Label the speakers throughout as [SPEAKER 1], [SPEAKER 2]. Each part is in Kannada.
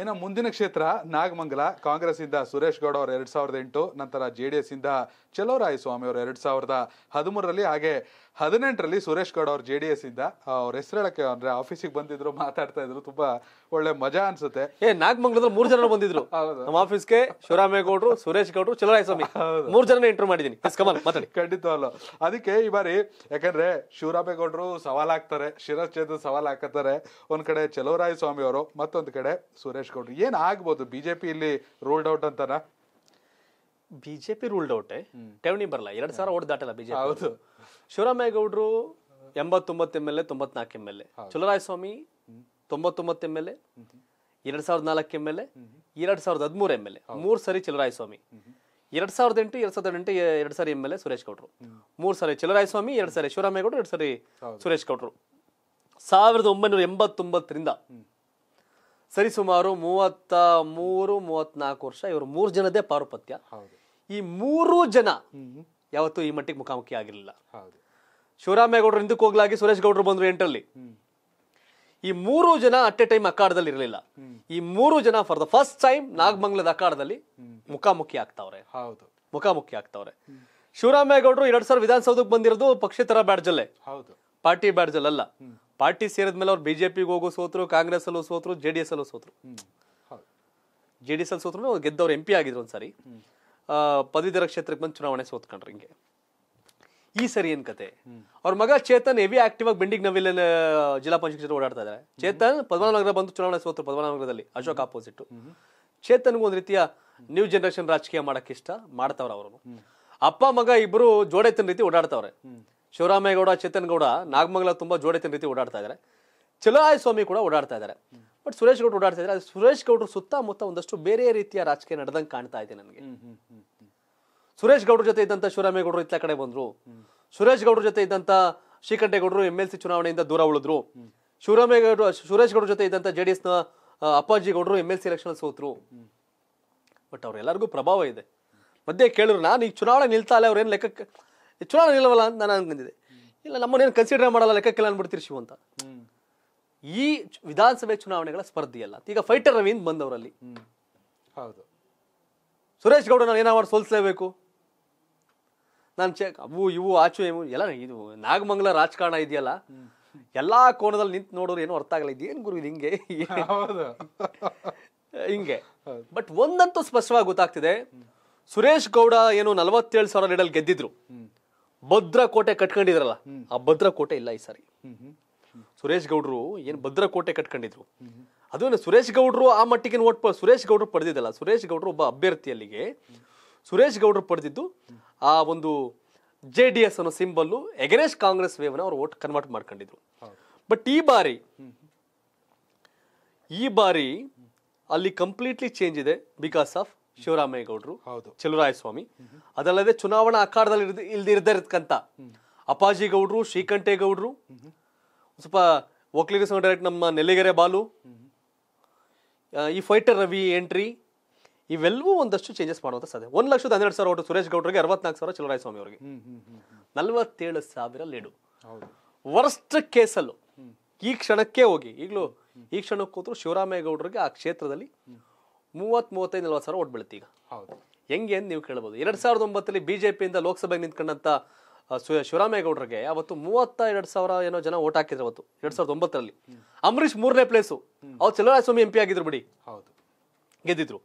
[SPEAKER 1] ಇನ್ನು ಮುಂದಿನ ಕ್ಷೇತ್ರ, ನಾಗಮಂಗಲ ಕಾಂಗ್ರೆಸ್ ಇಂದ ಸುರೇಶ್ ಗೌಡ ಅವರು ಎರಡ್ ಸಾವಿರದ ಎಂಟು, ನಂತರ ಜೆ ಡಿ ಎಸ್ ಇಂದ ಚಲೋರಾಯ ಸ್ವಾಮಿ ಅವರು ಎರಡ್ ಸಾವಿರದ ಹದಿಮೂರರಲ್ಲಿ. ಹಾಗೆ ಹದಿನೆಂಟರಲ್ಲಿ ಸುರೇಶ್ ಗೌಡ ಅವ್ರು ಜೆ ಡಿ ಎಸ್ ಇಂದ ಅವ್ರ ಹೆಸರು ಹೇಳಕ್ಕೆ ಅಂದ್ರೆ ಆಫೀಸಿಗೆ ಬಂದಿದ್ರು ಮಾತಾಡ್ತಾ ಇದ್ರು ತುಂಬಾ ಒಳ್ಳೆ ಮಜಾ ಅನ್ಸುತ್ತೆ.
[SPEAKER 2] ಏ ನಾಗಮಂಗಲದಲ್ಲಿ ಮೂರ್ ಜನ ಬಂದಿದ್ರು. ನಮ್ಮ ಆಫೀಸ್ಗೆ ಶಿವರಾಮೇಗೌಡರು ಸುರೇಶ್ ಗೌಡ್ರು ಚಲರಾಯಸ್ವಾಮಿ. ಮೂರ್ ಜನ ಇಂಟರ್ ಮಾಡಿದೀನಿ. ಮಾತಾಡಿ.
[SPEAKER 1] ಖಂಡಿತವಲ್ಲ ಅದಕ್ಕೆ ಈ ಬಾರಿ ಯಾಕಂದ್ರೆ ಶಿವರಾಮೇಗೌಡರು ಹಾಕ್ತಾರೆ ಶಿರಸ್ ಚೇತನ್ ಸವಾಲ್ ಹಾಕತ್ತಾರೆ. ಒಂದ್ ಕಡೆ ಚಲವರಾಯ ಸ್ವಾಮಿ ಅವರು ಮತ್ತೊಂದ್ ಕಡೆ ಸುರೇಶ್ ಗೌಡ್ರು. ಏನ್ ಆಗ್ಬೋದು ಬಿಜೆಪಿ ಇಲ್ಲಿ ರೂಲ್ಡ್ ಔಟ್ ಅಂತಾರ
[SPEAKER 2] ಬಿಜೆಪಿ ರೂಲ್ಡ್ ಔಟ್ ಠೇವಣಿ ಬರಲ್ಲ ಎರಡ್ ಸಾವಿರ ಓಟ್ ದಾಟಲ್ಲ ಬಿಜೆಪಿ
[SPEAKER 1] ಹೌದು.
[SPEAKER 2] ಶಿವರಾಮೇಗೌಡರು ಎಂಬತ್ತೊಂಬತ್ತು ಎಂ ಎಲ್ ಎ ತೊಂಬತ್ನಾಲ್ಕು ಎಂ ಎಲ್ ಎ ಚುಲರಾಯಸ್ವಾಮಿ ತೊಂಬತ್ತೊಂಬತ್ತು ಎಂ ಎಲ್ ಎ ಎರಡ್ ಸಾವಿರದ ನಾಲ್ಕು ಎಂ ಎಲ್ ಎ ಎರಡ್ ಸಾವಿರದ ಹದಿಮೂರು ಎಂ ಎಲ್ ಎ ಮೂರ್ ಸರಿ ಚಲರಾಯಸ್ವಾಮಿ. ಎರಡ್ ಸಾವಿರದ ಎಂಟು ಎರಡ್ ಸಾವಿರದ ಎಂಟು ಎರಡ್ ಸಾರಿ ಎಂ ಎಲ್ ಎ ಸುರೇಶ್ ಗೌಡ್ರು. ಮೂರ್ ಸಾರಿ ಚಲರಾಯಸ್ವಾಮಿ ಎರಡ್ ಸಾರಿ ಶಿವರಾಮೇಗೌಡರು ಎರಡ್ ಸಾರಿ ಸುರೇಶ್ ಗೌಡ್ರು. ಸಾವಿರದ ಒಂಬೈನೂರ ಎಂಬತ್ತೊಂಬತ್ತರಿಂದ ಸರಿಸುಮಾರು ಮೂವತ್ತ ಮೂರು ಮೂವತ್ನಾಲ್ಕು ವರ್ಷ. ಇವರು ಮೂರು ಜನದೇ ಪಾರುಪತ್ಯ. ಈ ಮೂರು ಜನ ಯಾವತ್ತೂ ಈ ಮಟ್ಟಿಗೆ ಮುಖಾಮುಖಿ ಆಗಿರಲಿಲ್ಲ. ಶಿವರಾಮೇಗೌಡರು ಹಿಂದಕ್ಕೆ ಹೋಗ್ಲಾಗಿ ಸುರೇಶ್ ಗೌಡರು ಬಂದ್ರು ಎಂಟರಲ್ಲಿ. ಈ ಮೂರು ಜನ ಅಟ್ ಎ ಟೈಮ್ ಅಖಾಡದಲ್ಲಿ ಇರಲಿಲ್ಲ. ಈ ಮೂರು ಜನ ಫಾರ್ ದ ಫಸ್ಟ್ ಟೈಮ್ ನಾಗಮಂಗಲದ ಅಖಾಡದಲ್ಲಿ ಮುಖಾಮುಖಿ ಆಗ್ತಾವ್ರೆ.
[SPEAKER 1] ಹೌದು.
[SPEAKER 2] ಮುಖಾಮುಖಿ ಆಗ್ತಾವ್ರೆ. ಶಿವರಾಮೇಗೌಡರು ಎರಡ್ ಸಾವಿರ ವಿಧಾನಸೌಧಕ್ಕೆ ಬಂದಿರೋದು ಪಕ್ಷೇತರ ಬ್ಯಾಡ್ಜಲ್ಲೇ.
[SPEAKER 1] ಹೌದು.
[SPEAKER 2] ಪಾರ್ಟಿ ಬ್ಯಾಡ್ಜಲ್ ಅಲ್ಲ ಪಾರ್ಟಿ ಸೇರಿದ್ಮೇಲೆ ಅವ್ರು ಬಿಜೆಪಿಗೆ ಹೋಗೋ ಸೋತರು ಕಾಂಗ್ರೆಸ್ ಅಲ್ಲೂ ಸೋತರು ಜೆ ಡಿ ಎಸ್ ಅಲ್ಲೂ ಸೋತರು. ಜೆ ಡಿ ಎಸ್ ಅಲ್ಲಿ ಸೋತರು ಗೆದ್ದವ್ರು ಎಂ ಪಿ ಆಗಿದ್ರು ಒಂದ್ಸರಿ. ಆ, ಪದವೀಧರ ಕ್ಷೇತ್ರಕ್ಕೆ ಬಂದು ಚುನಾವಣೆ ಸೋತ್ಕೊಂಡ್ರು ಹಿಂಗೆ. ಈ ಸರಿ ಏನ್ ಕತೆ? ಅವ್ರ ಮಗ ಚೇತನ್ ಹೆವಿ ಆಕ್ಟಿವ್ ಆಗಿ ಬೆಂಡಿಗ್ ನವಿಲ್ ಜಿಲ್ಲಾ ಪಂಚಾಯತ್ ಕ್ಷೇತ್ರ ಓಡಾಡ್ತಾ ಇದ್ದಾರೆ ಚೇತನ್ ಪದ್ಮನಗರ ಬಂದು ಚುನಾವಣೆ ಸೋತರು ಪದ್ಮನಗರದಲ್ಲಿ ಅಶೋಕ್ ಆಪೋಸಿಟ್ ಚೇತನ್ಗೂ ಒಂದ್ ರೀತಿಯ ನ್ಯೂ ಜನರೇಷನ್ ರಾಜಕೀಯ ಮಾಡಕ್ಕೆ ಇಷ್ಟ ಮಾಡ್ತಾವ್ರ ಅವರು ಅಪ್ಪ ಮಗ ಇಬ್ರು ಜೋಡೆತನ ರೀತಿ ಓಡಾಡ್ತಾವ್ರೆ. ಶಿವರಾಮೇಗೌಡ ಚೇತನ್ ಗೌಡ ನಾಗಮಂಗಲ ತುಂಬಾ ಜೋಡೆತನ ರೀತಿ ಓಡಾಡ್ತಾ ಇದ್ದಾರೆ ಚಲೋಯ ಸ್ವಾಮಿ ಕೂಡ ಓಡಾಡ್ತಾ ಇದ್ದಾರೆ ಬಟ್ ಸುರೇಶ್ ಗೌಡ್ರು ಓಡಾಡ್ತಾ ಇದ್ದಾರೆ ಸುರೇಶ್ ಗೌಡ್ರು ಸುತ್ತಮುತ್ತ ಒಂದಷ್ಟು ಬೇರೆ ರೀತಿಯ ರಾಜಕೀಯ ನಡೆದಂಗೆ ಕಾಣ್ತಾ ಇದೆ ನನಗೆ. ಸುರೇಶ್ ಗೌಡ್ರ ಜೊತೆ ಇದ್ದಂತ ಶಿವರಾಮೇಗೌಡರು ಇತ್ತ ಕಡೆ ಬಂದ್ರು. ಸುರೇಶ್ ಗೌಡ್ರ ಜೊತೆ ಇದ್ದಂತ ಶ್ರೀಕಂಠೇಗೌಡರು ಎಂ ಎಲ್ ಸಿ ಚುನಾವಣೆಯಿಂದ ದೂರ ಉಳಿದ್ರು. ಶಿವರಾಮೇಗೌಡರು ಸುರೇಶ್ ಗೌಡ್ರ ಜೊತೆ ಇದ್ದಂತ ಜೆ ಡಿ ಎಸ್ನ ಅಪ್ಪಾಜಿ ಗೌಡರು ಎಂ ಎಲ್ ಸಿ ಎಲೆಕ್ಷನ್ ಸೋತ್ರು. ಬಟ್ ಅವ್ರೆಲ್ಲರಿಗೂ ಪ್ರಭಾವ ಇದೆ. ಮಧ್ಯೆ ಕೇಳಿದ್ರು ನಾನು ಈಗ ಚುನಾವಣೆ ನಿಲ್ತಾ ಇಲ್ಲ ಅವ್ರೇನು ಲೆಕ್ಕಕ್ಕೆ ಚುನಾವಣೆ ನಿಲ್ಲವಲ್ಲ ಅಂತ ನಾನು ಅನ್ಕೊಂಡಿದ್ದೆ. ಇಲ್ಲ ನಮ್ಮನ್ನೇನು ಕನ್ಸಿಡರ್ ಮಾಡಲ್ಲ ಲೆಕ್ಕಕ್ಕೆಲ್ಲ ಅನ್ಬಿಡ್ತೀರಿ ಶಿವ ಅಂತ. ಈ ವಿಧಾನಸಭೆ ಚುನಾವಣೆಗಳ ಸ್ಪರ್ಧೆಯಲ್ಲ ಈಗ ಫೈಟರ್ ರವೀಂದ್ ಬಂದವರಲ್ಲಿ.
[SPEAKER 1] ಹೌದು.
[SPEAKER 2] ಸುರೇಶ್ ಗೌಡ ನಾನು ಏನಾದ್ರು ಸೋಲಿಸಲೇಬೇಕು? ನಾನು ಚೆಕ್ ಅವು ಇವು ಆಚು ಇವು ಎಲ್ಲ ಇದು ನಾಗಮಂಗಲ ರಾಜಕಾರಣ ಇದೆಯಲ್ಲ? ಎಲ್ಲಾ ಕೋಣದಲ್ಲಿ ನಿಂತು ನೋಡೋರು ಏನು ಅರ್ಥ ಆಗಲ್ಲ. ಇದೇನು ಗುರು ಇದು ಹಿಂಗೆ? ಹಿಂಗೆ. ಬಟ್ ಒಂದಂತೂ ಸ್ಪಷ್ಟವಾಗಿ ಗೊತ್ತಾಗ್ತಿದೆ. ಸುರೇಶ್ ಗೌಡ ಏನು ನಲವತ್ತೇಳು ಸಾವಿರ ಲೀಡಲ್ಲಿ ಗೆದ್ದಿದ್ರು. ಭದ್ರ ಕೋಟೆ ಕಟ್ಕೊಂಡಿದ್ರಲ್ಲ ಆ ಭದ್ರ ಕೋಟೆ ಇಲ್ಲ ಈ ಸಾರಿ. ಸುರೇಶ್ ಗೌಡ್ರು ಏನು ಭದ್ರ ಕೋಟೆ ಕಟ್ಕೊಂಡಿದ್ರು ಅದು ಸುರೇಶ್ ಗೌಡ್ರು ಆ ಮಟ್ಟಿಗೆ ಓಟ್ ಸುರೇಶ್ ಗೌಡ್ರು ಪಡೆದಿದ್ದಲ್ಲ ಸುರೇಶ್ ಗೌಡ್ರು ಒಬ್ಬ ಅಭ್ಯರ್ಥಿ ಅಲ್ಲಿಗೆ ಸುರೇಶ್ ಗೌಡ್ರು ಪಡೆದಿದ್ದು ಆ ಒಂದು ಜೆ ಡಿ ಎಸ್ ಅನ್ನೋ ಸಿಂಬಲ್ಲು ಎಗನೆಸ್ಟ್ ಕಾಂಗ್ರೆಸ್ ವೇವ್ನ ಅವ್ರು ಓಟ್ ಕನ್ವರ್ಟ್ ಮಾಡ್ಕೊಂಡಿದ್ರು. ಬಟ್ ಈ ಬಾರಿ ಈ ಬಾರಿ ಅಲ್ಲಿ ಕಂಪ್ಲೀಟ್ಲಿ ಚೇಂಜ್ ಇದೆ ಬಿಕಾಸ್ ಆಫ್ ಶಿವರಾಮೇಗೌಡರು
[SPEAKER 1] ಹೌದು.
[SPEAKER 2] ಚಲುರಾಯ ಸ್ವಾಮಿ ಅದಲ್ಲದೆ ಚುನಾವಣಾ ಅಖಾಡದಲ್ಲಿ ಇಲ್ದ- ಇಲ್ದಿರದೇ ಇರತಕ್ಕಂಥ ಅಪ್ಪಾಜಿ ಗೌಡ್ರು ಶ್ರೀಕಂಠೇಗೌಡ್ರು ಸ್ವಲ್ಪ ಒಕ್ಲಿಗರ ಸಂಘ ಡೈರೆಕ್ಟ್ ನಮ್ಮ ನೆಲ್ಲಿಗೆರೆ ಬಾಲು ಈ ಫೈಟರ್ ರವಿ ಎಂಟ್ರಿ ಇವೆಲ್ಲವೂ ಒಂದಷ್ಟು ಚೇಂಜಸ್ ಮಾಡುವಂತ ಸಾಧ್ಯ. ಒಂದು ಲಕ್ಷದ ಹನ್ನೆರಡು ಸಾವಿರ ಓಟು ಸುರೇಶ್ ಗೌಡ್ರಿಗೆ ಅರವತ್ನಾಲ್ಕು ಸಾವಿರ ಚಲುರಾಯ ಸ್ವಾಮಿ ಅವರಿಗೆ ನಲ್ವತ್ತೇಳು ಸಾವಿರ ಲೀಡು. ವರ್ಸ್ಟ್ ಕೇಸಲ್ಲೂ. ಈ ಕ್ಷಣಕ್ಕೆ ಹೋಗಿ ಈಗಲೂ ಈ ಕ್ಷಣಕ್ಕೆ ಕೂತ್ರು ಶಿವರಾಮೇಗೌಡರಿಗೆ ಆ ಕ್ಷೇತ್ರದಲ್ಲಿ ಮೂವತ್ ಮೂವತ್ತೈದು ನಲ್ವತ್ತು ಸಾವಿರ ಓಟ್ ಬೀಳುತ್ತೆ ಈಗ.
[SPEAKER 1] ಹೌದು.
[SPEAKER 2] ಹೆಂಗೆ ಅಂತ ನೀವು ಕೇಳ್ಬೋದು. ಎರಡು ಸಾವಿರದ ಒಂಬತ್ತರಲ್ಲಿ ಬಿಜೆಪಿಯಿಂದ ಲೋಕಸಭೆಗೆ ನಿಂತ್ಕೊಂಡಂತ ಆ, ಸು- ಶಿವರಾಮೇಗೌಡರಿಗೆ ಅವತ್ತು ಮೂವತ್ತ ಎರಡು ಸಾವಿರ ಏನೋ ಜನ ಓಟ್ ಹಾಕಿದ್ರು ಅವತ್ತು ಎರಡ್ ಸಾವಿರದ ಒಂಬತ್ತರಲ್ಲಿ. ಅಂಬರೀಷ್ ಮೂರನೇ ಪ್ಲೇಸು ಅವ್ರು ಚಲುವರಾಯಸ್ವಾಮಿ ಎಂ ಪಿ ಆಗಿದ್ರು ಬಿಡಿ.
[SPEAKER 1] ಹೌದು.
[SPEAKER 2] ಗೆದ್ದಿದ್ರು.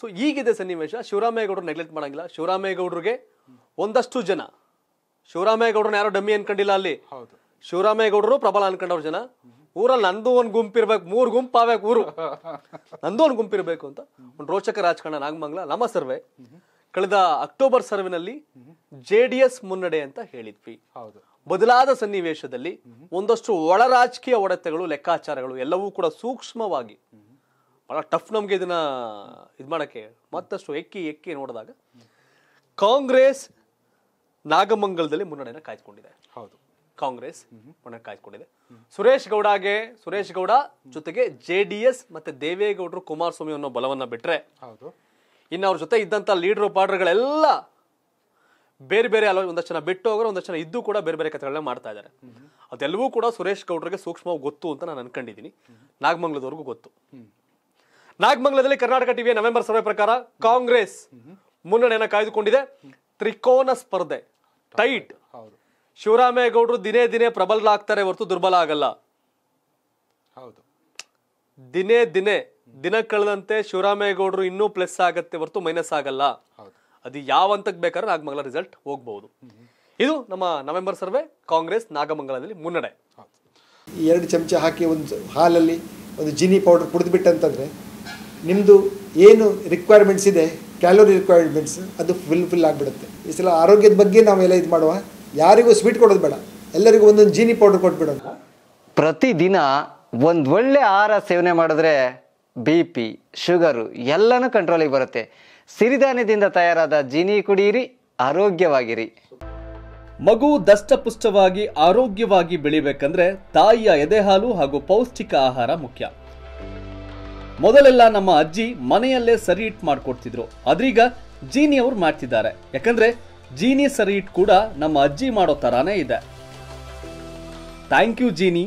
[SPEAKER 2] ಸೊ ಈಗಿದೆ ಸನ್ನಿವೇಶ. ಶಿವರಾಮೇಗೌಡರು ನೆಗ್ಲೆಕ್ಟ್ ಮಾಡಂಗಿಲ್ಲ. ಶಿವರಾಮೇಗೌಡರಿಗೆ ಒಂದಷ್ಟು ಜನ. ಶಿವರಾಮೇಗೌಡರನ್ನ ಯಾರೋ ಡಮ್ಮಿ ಅನ್ಕೊಂಡಿಲ್ಲ ಅಲ್ಲಿ.
[SPEAKER 1] ಹೌದು.
[SPEAKER 2] ಶಿವರಾಮೇಗೌಡರು ಪ್ರಬಲ ಅನ್ಕೊಂಡವ್ರ ಜನ. ಊರಲ್ಲಿ ನಂದು ಒಂದು ಗುಂಪಿರ್ಬೇಕು ಮೂರು ಗುಂಪು ಆಗ್ಬೇಕು ಊರು. ನಂದು ಒಂದು ಗುಂಪಿರ್ಬೇಕು ಅಂತ ಒಂದು ರೋಚಕ ರಾಜಕಾರಣ ನಾಗಮಂಗಲ ನಮ್ಮ ಸರ್ವೆ. ಕಳೆದ ಅಕ್ಟೋಬರ್ ಸರ್ವೆನಲ್ಲಿ ಜೆ ಡಿ ಎಸ್ ಮುನ್ನಡೆ ಅಂತ ಹೇಳಿದ್ವಿ.
[SPEAKER 1] ಹೌದು.
[SPEAKER 2] ಬದಲಾದ ಸನ್ನಿವೇಶದಲ್ಲಿ ಒಂದಷ್ಟು ಒಳ ರಾಜಕೀಯ ಒಡೆತಗಳು ಲೆಕ್ಕಾಚಾರಗಳು ಎಲ್ಲವೂ ಕೂಡ ಸೂಕ್ಷ್ಮವಾಗಿ ಬಹಳ ಟಫ್ ನಮ್ಗೆ ಇದನ್ನ ಇದ್ ಮಾಡಕ್ಕೆ ಮತ್ತಷ್ಟು ಎಕ್ಕಿ ಎಕ್ಕಿ ನೋಡಿದಾಗ ಕಾಂಗ್ರೆಸ್ ನಾಗಮಂಗಲದಲ್ಲಿ ಮುನ್ನಡೆಯನ್ನು ಕಾಯ್ದುಕೊಂಡಿದೆ.
[SPEAKER 1] ಹೌದು.
[SPEAKER 2] ಕಾಂಗ್ರೆಸ್ ಮುನ್ನಡೆ ಕಾಯ್ದುಕೊಂಡಿದೆ ಸುರೇಶ್ ಗೌಡಗೆ ಸುರೇಶ್ ಗೌಡ ಜೊತೆಗೆ ಜೆ ಡಿ ಎಸ್ ಮತ್ತೆ ದೇವೇಗೌಡರು ಕುಮಾರಸ್ವಾಮಿ ಅನ್ನೋ ಬಲವನ್ನ ಬಿಟ್ರೆ
[SPEAKER 1] ಹೌದು.
[SPEAKER 2] ಇನ್ನು ಅವ್ರ ಜೊತೆ ಇದ್ದಂತ ಲೀಡರ್ ಪಾಡ್ರ್ಗಳೆಲ್ಲ ಬೇರೆ ಬೇರೆ ಅಲ್ಲ ಒಂದಷ್ಟು ಜನ ಬಿಟ್ಟು ಹೋಗೋರು ಒಂದಷ್ಟು ಜನ ಇದ್ದು ಕೂಡ ಬೇರೆ ಬೇರೆ ಕಥೆಗಳನ್ನ ಮಾಡ್ತಾ ಇದ್ದಾರೆ. ಅದೆಲ್ಲವೂ ಕೂಡ ಸುರೇಶ್ ಗೌಡ್ರಿಗೆ ಸೂಕ್ಷ್ಮವಾಗಿ ಗೊತ್ತು ಅಂತ ನಾನು ಅನ್ಕೊಂಡಿದ್ದೀನಿ ನಾಗಮಂಗ್ಲದವರೆಗೂ ಗೊತ್ತು. ನಾಗಮಂಗ್ಲದಲ್ಲಿ ಕರ್ನಾಟಕ ಟಿವಿಯ ನವೆಂಬರ್ ಸರ್ವೆ ಪ್ರಕಾರ ಕಾಂಗ್ರೆಸ್ ಮುನ್ನಡೆಯನ್ನು ಕಾಯ್ದುಕೊಂಡಿದೆ. ತ್ರಿಕೋನ ಸ್ಪರ್ಧೆ ಟೈಟ್.
[SPEAKER 1] ಹೌದು.
[SPEAKER 2] ಶಿವರಾಮೇಗೌಡರು ದಿನೇ ದಿನೇ ಪ್ರಬಲರಾಗ್ತಾರೆ ಹೊರತು ದುರ್ಬಲ ಆಗಲ್ಲ.
[SPEAKER 1] ಹೌದು.
[SPEAKER 2] ದಿನೇ ದಿನೇ ದಿನ ಕಳೆದಂತೆ ಶಿವರಾಮೇಗೌಡರು ಇನ್ನೂ ಪ್ಲಸ್ ಆಗತ್ತೆ ಹೊರತು ಮೈನಸ್ ಆಗಲ್ಲ. ಅದು ಯಾವ ಹಂತಕ್ಕೆ ಬೇಕಾದ್ರೆ ನಾಗಮಂಗಲ ರಿಸಲ್ಟ್ ಹೋಗಬಹುದು ಇದು ನಮ್ಮ ನವೆಂಬರ್ ಸರ್ವೆ ಕಾಂಗ್ರೆಸ್ ನಾಗಮಂಗಲದಲ್ಲಿ ಮುನ್ನಡೆ.
[SPEAKER 3] ಎರಡು ಚಮಚ ಹಾಕಿ ಒಂದು ಹಾಲಲ್ಲಿ ಒಂದು ಜಿನಿ ಪೌಡರ್ ಕುಡಿದ್ಬಿಟ್ಟಂತಂದರೆ ನಿಮ್ಮದು ಏನು ರಿಕ್ವೈರ್ಮೆಂಟ್ಸ್ ಇದೆ ಕ್ಯಾಲೋರಿ ರಿಕ್ವೈರ್ಮೆಂಟ್ಸ್ ಅದು ಫುಲ್ ಫಿಲ್ ಆಗಿಬಿಡುತ್ತೆ. ಈ ಸಲ ಆರೋಗ್ಯದ ಬಗ್ಗೆ ನಾವೆಲ್ಲ ಇದು ಮಾಡುವ. ಯಾರಿಗೂ ಸ್ವೀಟ್ ಕೊಡೋದು ಬೇಡ. ಎಲ್ಲರಿಗೂ ಒಂದೊಂದು ಜೀನಿ ಪೌಡರ್ ಕೊಟ್ಬಿಡೋಣ.
[SPEAKER 4] ಪ್ರತಿದಿನ ಒಂದು ಒಳ್ಳೆ ಆಹಾರ ಸೇವನೆ ಮಾಡಿದ್ರೆ ಬಿ ಪಿ ಶುಗರು ಎಲ್ಲನೂ ಕಂಟ್ರೋಲಿಗೆ ಬರುತ್ತೆ. ಸಿರಿಧಾನ್ಯದಿಂದ ತಯಾರಾದ ಜೀನಿ ಕುಡಿಯಿರಿ ಆರೋಗ್ಯವಾಗಿರಿ.
[SPEAKER 5] ಮಗು ದಷ್ಟಪುಷ್ಟವಾಗಿ ಆರೋಗ್ಯವಾಗಿ ಬೆಳಿಬೇಕಂದ್ರೆ ತಾಯಿಯ ಎದೆಹಾಲು ಹಾಗೂ ಪೌಷ್ಟಿಕ ಆಹಾರ ಮುಖ್ಯ. ಮೊದಲೆಲ್ಲ ನಮ್ಮ ಅಜ್ಜಿ ಮನೆಯಲ್ಲೇ ಸರಿ ಇಟ್ ಮಾಡ್ಕೊಡ್ತಿದ್ರು. ಅದ್ರೀಗ ಜೀನಿ ಅವ್ರು ಮಾಡ್ತಿದ್ದಾರೆ. ಯಾಕಂದ್ರೆ ಜೀನಿ ಸರಿ ಇಟ್ ಕೂಡ ನಮ್ಮ ಅಜ್ಜಿ ಮಾಡೋ ತರಾನೇ ಇದೆ. Thank you Jeeni